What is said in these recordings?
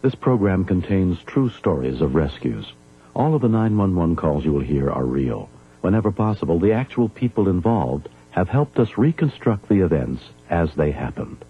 This program contains true stories of rescues. All of the 911 calls you will hear are real. Whenever possible, the actual people involved have helped us reconstruct the events as they happened.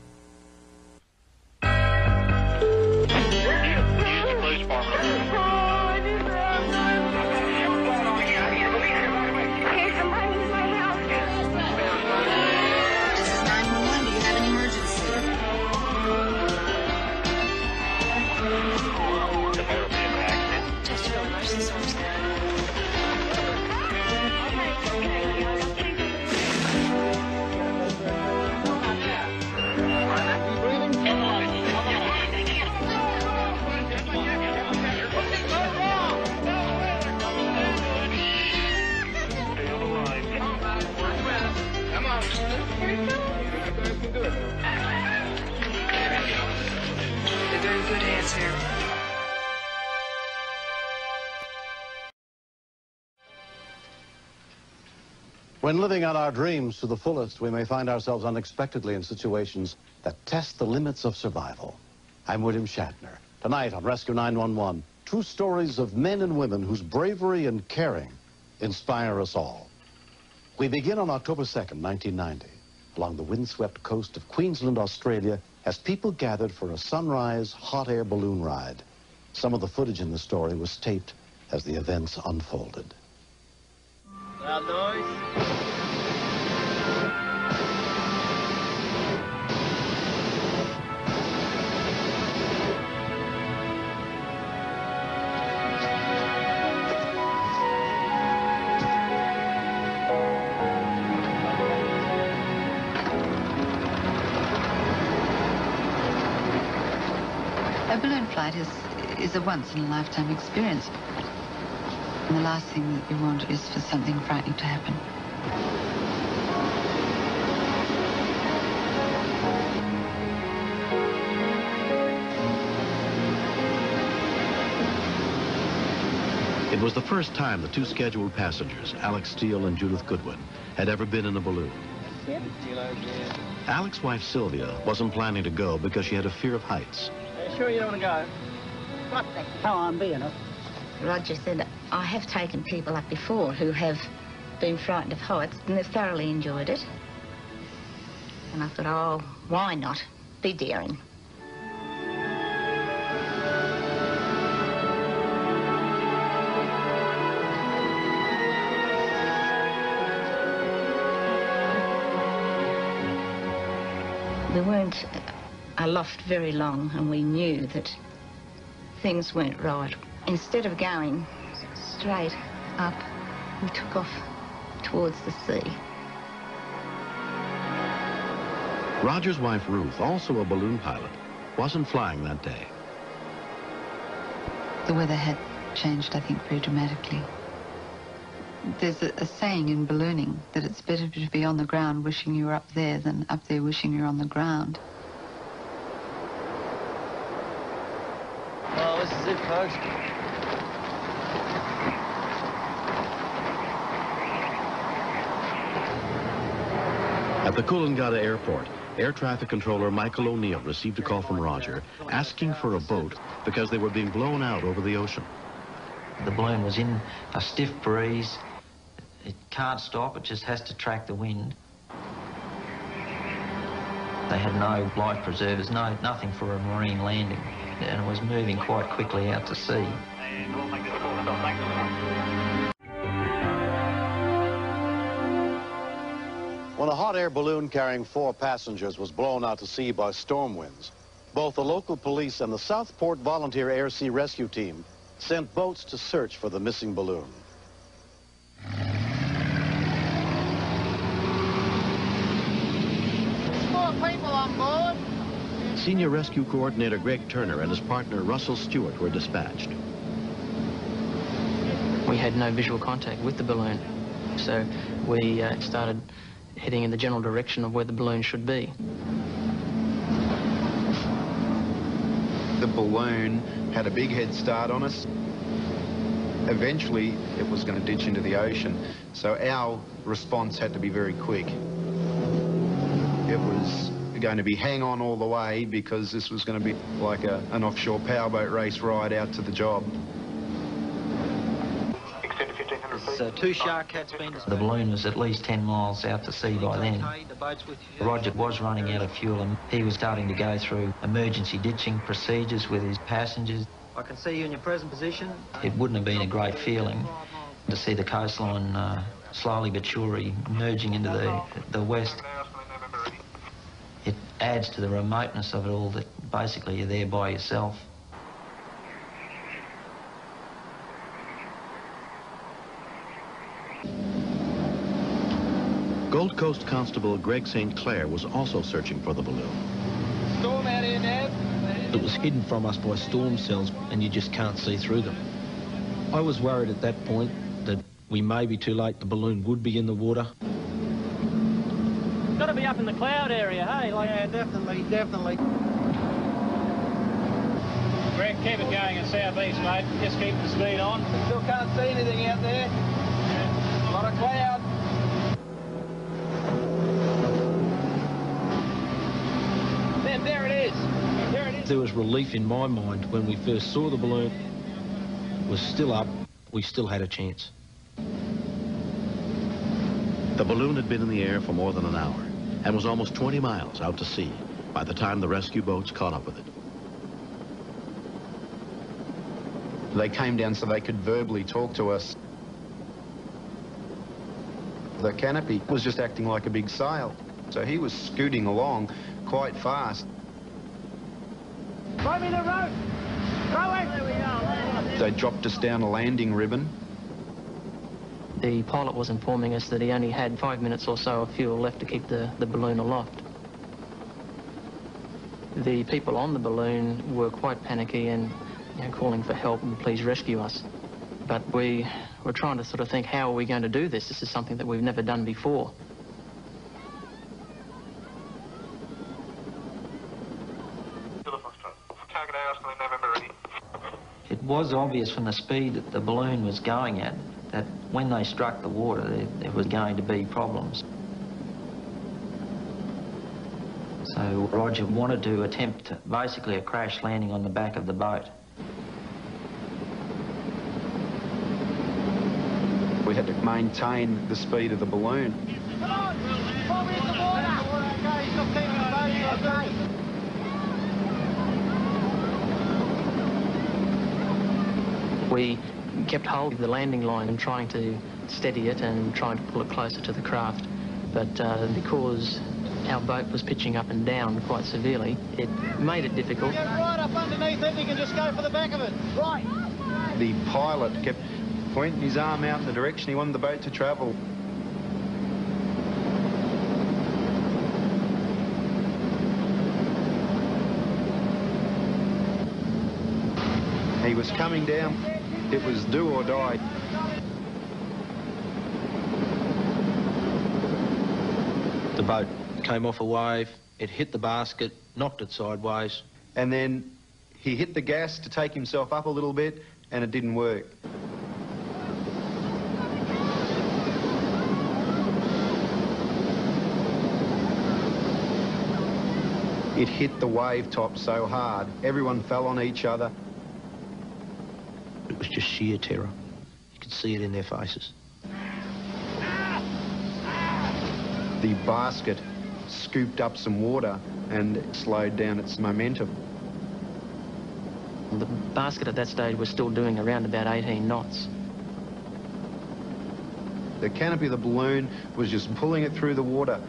When living out our dreams to the fullest, we may find ourselves unexpectedly in situations that test the limits of survival. I'm William Shatner. Tonight on Rescue 911, true stories of men and women whose bravery and caring inspire us all. We begin on October 2nd, 1990, along the windswept coast of Queensland, Australia, as people gathered for a sunrise hot air balloon ride. Some of the footage in the story was taped as the events unfolded. Loud noise. Balloon flight is, is a once-in-a-lifetime experience. And the last thing that you want is for something frightening to happen. It was the first time the two scheduled passengers, Alex Steele and Judith Goodwin, had ever been in a balloon. Alex's wife Sylvia wasn't planning to go because she had a fear of heights. Sure you don't want to go? What the hell I'm being of? Roger said, I have taken people up before who have been frightened of heights and they've thoroughly enjoyed it. And I thought, oh, why not? Be daring. We weren't aloft very long and we knew that things weren't right. Instead of going straight up, we took off towards the sea. Roger's wife Ruth, also a balloon pilot, wasn't flying that day. The weather had changed, I think, very dramatically. There's a, a saying in ballooning that it's better to be on the ground wishing you were up there than up there wishing you're on the ground. This is it, folks. At the Coolangatta airport, air traffic controller Michael O'Neill received a call from Roger asking for a boat because they were being blown out over the ocean. The balloon was in a stiff breeze. It can't stop, it just has to track the wind. They had no life preservers, no nothing for a marine landing, and was moving quite quickly out to sea. When a hot air balloon carrying four passengers was blown out to sea by storm winds, both the local police and the Southport Volunteer Air Sea Rescue Team sent boats to search for the missing balloon. Four people on board. Senior Rescue Coordinator Greg Turner and his partner Russell Stewart were dispatched. We had no visual contact with the balloon, so we uh, started heading in the general direction of where the balloon should be. The balloon had a big head start on us. Eventually, it was going to ditch into the ocean, so our response had to be very quick. It was going to be hang on all the way because this was going to be like a, an offshore powerboat race ride out to the job. So two shark cats been... The balloon was at least 10 miles out to sea by then. Roger was running out of fuel and he was starting to go through emergency ditching procedures with his passengers. I can see you in your present position. It wouldn't have been a great feeling to see the coastline uh, slowly but surely merging into the, the west. It adds to the remoteness of it all that basically you're there by yourself. Gold Coast Constable Greg St. Clair was also searching for the balloon. Storm out here, Nav. It was hidden from us by storm cells and you just can't see through them. I was worried at that point that we may be too late, the balloon would be in the water. Got to be up in the cloud area, hey? Like... Yeah, definitely, definitely. Greg, keep it going in southeast, mate. Just keep the speed on. Still can't see anything out there. A lot of cloud. Then there it is. There it is. There was relief in my mind when we first saw the balloon. It was still up. We still had a chance. The balloon had been in the air for more than an hour and was almost 20 miles out to sea by the time the rescue boats caught up with it. They came down so they could verbally talk to us. The canopy was just acting like a big sail. So he was scooting along quite fast. Throw me the rope. Throw it. There we go. They dropped us down a landing ribbon. The pilot was informing us that he only had five minutes or so of fuel left to keep the, the balloon aloft. The people on the balloon were quite panicky and you know, calling for help and please rescue us. But we were trying to sort of think, how are we going to do this? This is something that we've never done before. It was obvious from the speed that the balloon was going at that when they struck the water, there, there was going to be problems. So Roger wanted to attempt basically a crash landing on the back of the boat. We had to maintain the speed of the balloon. Come on! Fall in the water! Okay, stop keeping the boat okay. We kept hold of the landing line and trying to steady it and trying to pull it closer to the craft. But uh, because our boat was pitching up and down quite severely, it made it difficult. Get right up underneath it, you can just go for the back of it. Right. The pilot kept pointing his arm out in the direction he wanted the boat to travel. He was coming down. It was do or die. The boat came off a wave, it hit the basket, knocked it sideways. And then he hit the gas to take himself up a little bit, and it didn't work. It hit the wave top so hard, everyone fell on each other. It was just sheer terror. You could see it in their faces. The basket scooped up some water and slowed down its momentum. The basket at that stage was still doing around about 18 knots. The canopy of the balloon was just pulling it through the water,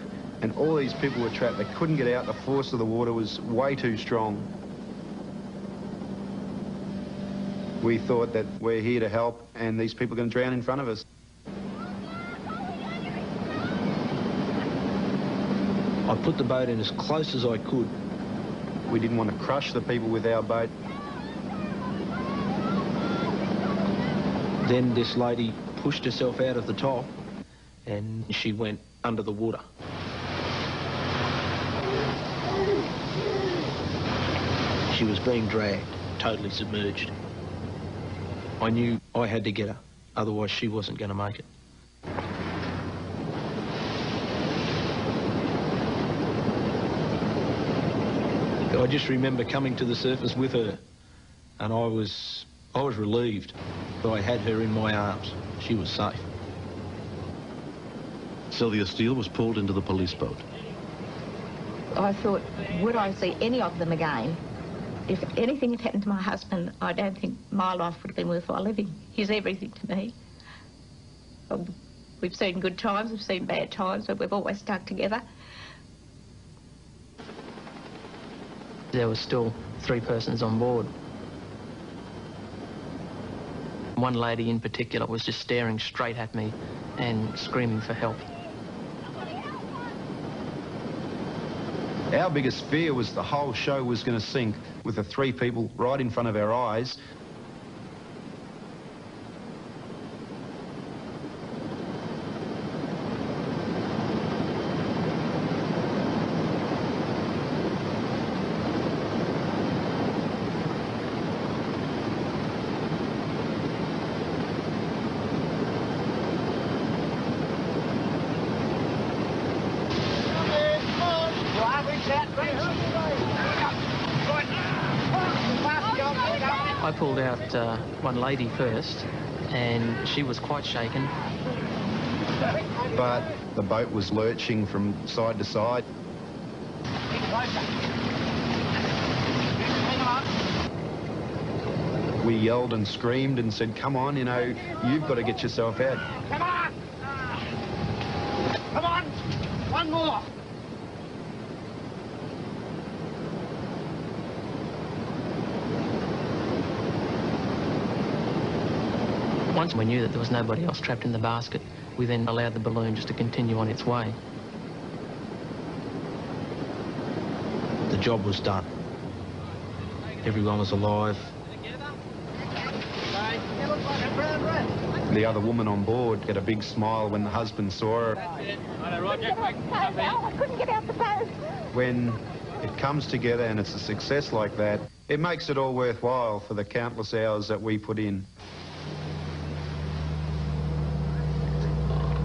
and all these people were trapped. They couldn't get out. The force of the water was way too strong. We thought that we're here to help, and these people are going to drown in front of us. I put the boat in as close as I could. We didn't want to crush the people with our boat. Then this lady pushed herself out of the top and she went under the water. She was being dragged, totally submerged. I knew I had to get her, otherwise she wasn't going to make it. I just remember coming to the surface with her, and I was, I was relieved that I had her in my arms. She was safe. Sylvia Steele was pulled into the police boat. I thought, would I see any of them again? If anything had happened to my husband, I don't think my life would have been worthwhile living. He's everything to me. We've seen good times, we've seen bad times, but we've always stuck together. There were still three persons on board. One lady in particular was just staring straight at me and screaming for help. Our biggest fear was the whole show was going to sink with the three people right in front of our eyes. Pulled out uh, one lady first, and she was quite shaken. But the boat was lurching from side to side. We yelled and screamed and said, come on, you know, you've got to get yourself out. Come on! Come on! One more! Once we knew that there was nobody else trapped in the basket, we then allowed the balloon just to continue on its way. The job was done. Everyone was alive. The other woman on board had a big smile when the husband saw her. I couldn't get out the boat. When it comes together and it's a success like that, it makes it all worthwhile for the countless hours that we put in.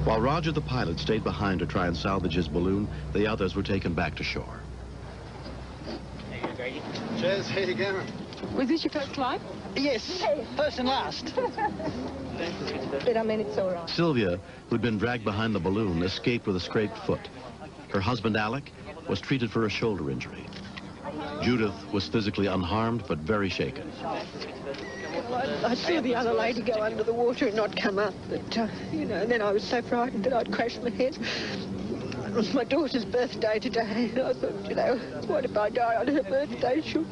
While Roger the pilot stayed behind to try and salvage his balloon, the others were taken back to shore. Cheers, how you going? Was this your first flight? Yes, first and last. But I mean, it's all right. Sylvia, who'd been dragged behind the balloon, escaped with a scraped foot. Her husband, Alec, was treated for a shoulder injury. Judith was physically unharmed, but very shaken. I, saw the other lady go under the water and not come up, but, uh, you know, and then I was so frightened that I'd crash my head. It was my daughter's birthday today, and I thought, you know, what if I die on her birthday? She'll,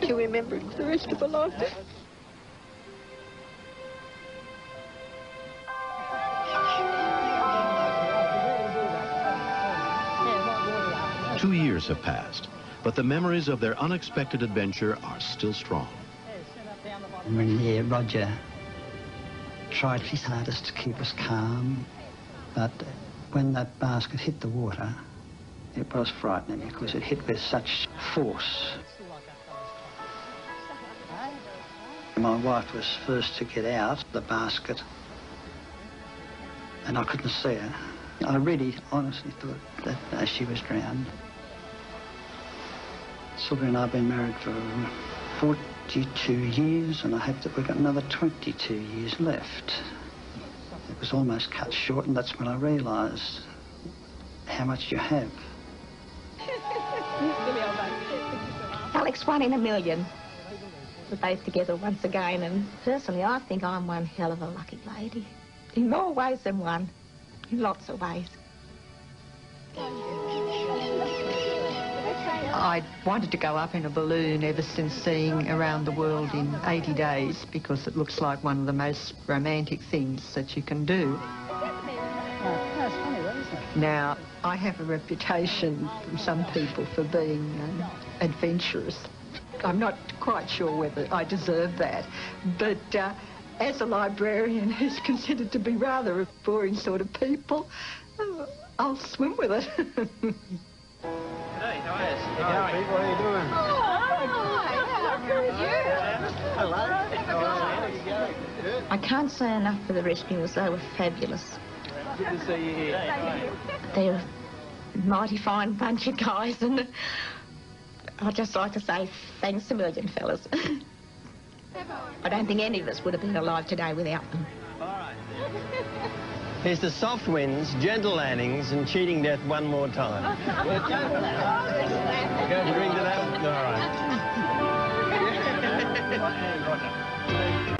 she'll remember it for the rest of her life. Two years have passed, but the memories of their unexpected adventure are still strong. When yeah, Roger tried his hardest to keep us calm, but when that basket hit the water, it was frightening because it hit with such force. My wife was first to get out the basket, and I couldn't see her. I really honestly thought that uh, she was drowned. Sylvia and I have been married for 42 years, and I hope that we've got another 22 years left. It was almost cut short, and that's when I realised how much you have. Alex, one in a million. We're both together once again, and personally, I think I'm one hell of a lucky lady. In more ways than one. In lots of ways. I wanted to go up in a balloon ever since seeing Around the World in 80 Days because it looks like one of the most romantic things that you can do. Now, I have a reputation from some people for being um, adventurous. I'm not quite sure whether I deserve that, but uh, as a librarian who's considered to be rather a boring sort of people, uh, I'll swim with it. Hey, how are you? How you doing? I can't say enough for the rescuers. They were fabulous. Good to see you here. They're a mighty fine bunch of guys, and I'd just like to say thanks a million, fellas. I don't think any of us would have been alive today without them. Here's the soft winds, gentle landings, and cheating death one more time. you to that? All right.